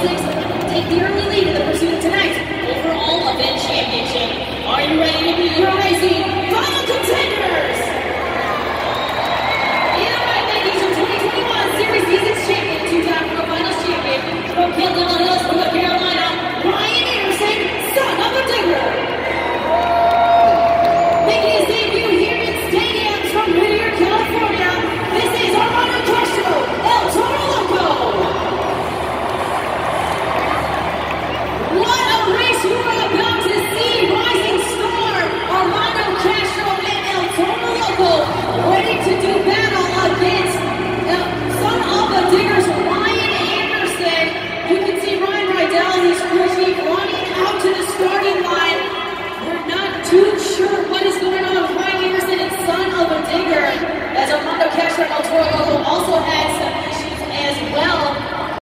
six, take your waiting to do